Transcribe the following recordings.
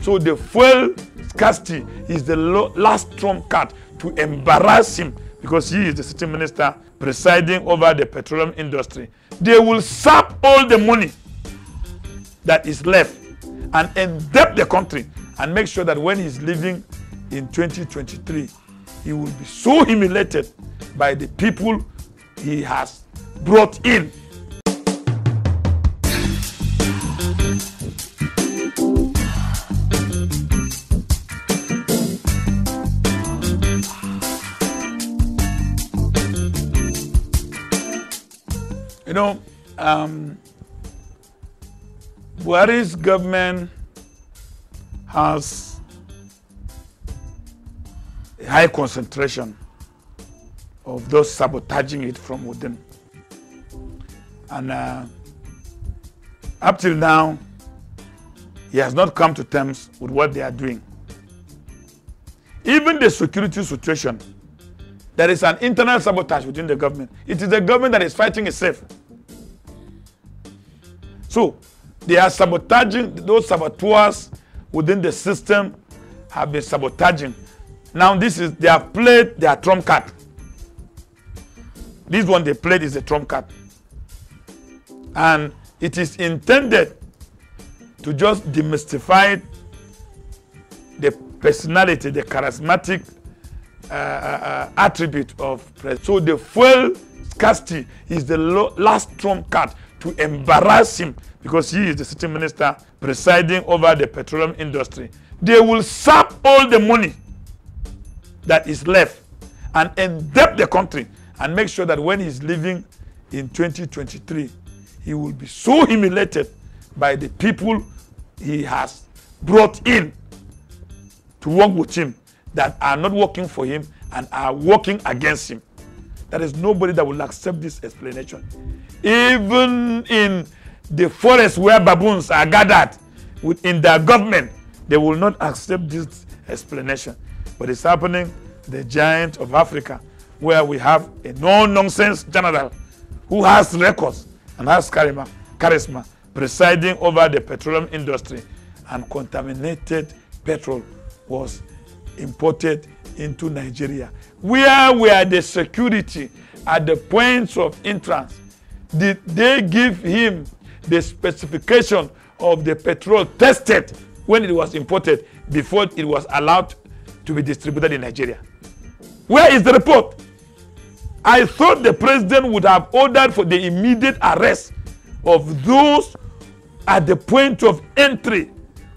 So the fuel scarcity is the last trump card to embarrass him because he is the city minister presiding over the petroleum industry. They will sap all the money that is left and endebt the country and make sure that when he's leaving in 2023, he will be so humiliated by the people he has brought in. Know, um, Buhari's government has a high concentration of those sabotaging it from within. And uh, up till now, he has not come to terms with what they are doing. Even the security situation, there is an internal sabotage within the government. It is the government that is fighting itself. So, they are sabotaging, those saboteurs within the system have been sabotaging. Now, this is, they have played their trump card. This one they played is a trump card. And it is intended to just demystify the personality, the charismatic uh, uh, attribute of president. So the fuel scarcity is the last trump card to embarrass him because he is the city minister presiding over the petroleum industry. They will sap all the money that is left and endebt the country and make sure that when he's leaving in 2023, he will be so humiliated by the people he has brought in to work with him that are not working for him and are working against him. There is nobody that will accept this explanation. Even in the forest where baboons are gathered within their government, they will not accept this explanation. But it's happening the giant of Africa, where we have a no-nonsense general who has records and has charisma, charisma presiding over the petroleum industry and contaminated petrol was imported into Nigeria. Where were the security at the points of entrance? Did they give him the specification of the petrol tested when it was imported before it was allowed to be distributed in Nigeria? Where is the report? I thought the president would have ordered for the immediate arrest of those at the point of entry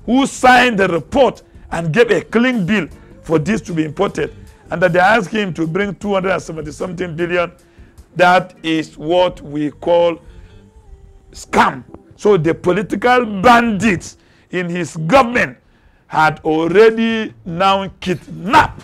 who signed the report and gave a clean bill for this to be imported and that they asked him to bring 270 something billion. That is what we call scam. So the political bandits in his government had already now kidnapped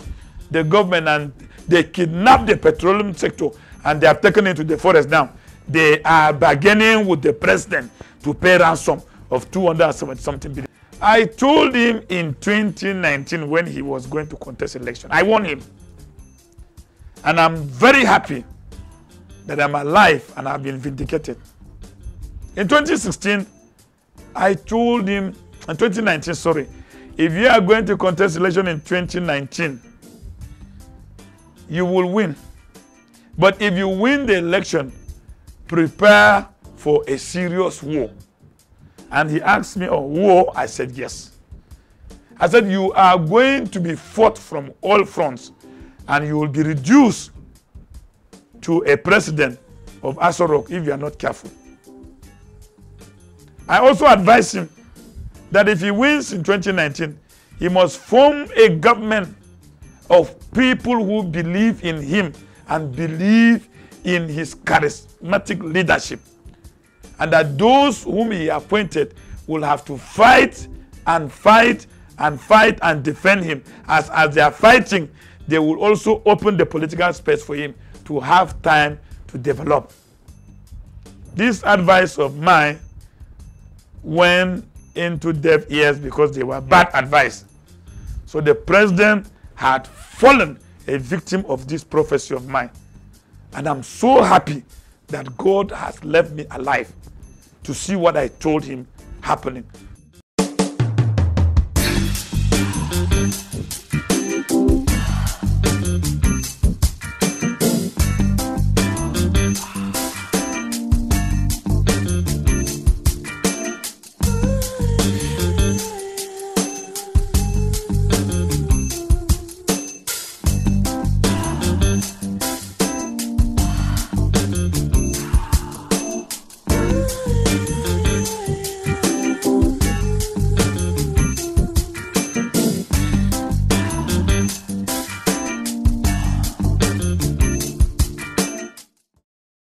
the government and they kidnapped the petroleum sector and they have taken it to the forest now. They are bargaining with the president to pay ransom of 270 something billion I told him in 2019 when he was going to contest election. I warned him. And I'm very happy that I'm alive and I've been vindicated. In 2016, I told him, in 2019, sorry, if you are going to contest election in 2019, you will win. But if you win the election, prepare for a serious war. And he asked me, Oh, war? I said, Yes. I said, You are going to be fought from all fronts, and you will be reduced to a president of Asorok if you are not careful. I also advised him that if he wins in 2019, he must form a government of people who believe in him and believe in his charismatic leadership and that those whom he appointed will have to fight and fight and fight and defend him. As, as they are fighting, they will also open the political space for him to have time to develop. This advice of mine went into deaf ears because they were bad advice. So the president had fallen a victim of this prophecy of mine. And I'm so happy that God has left me alive to see what I told him happening.